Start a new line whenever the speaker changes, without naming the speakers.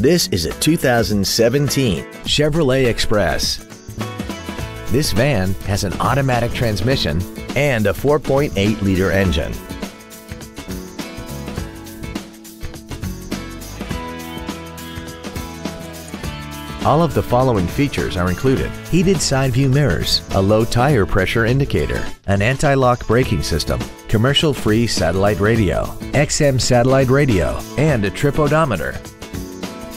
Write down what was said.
This is a 2017 Chevrolet Express. This van has an automatic transmission and a 4.8 liter engine. All of the following features are included. Heated side view mirrors, a low tire pressure indicator, an anti-lock braking system, commercial-free satellite radio, XM satellite radio, and a trip odometer.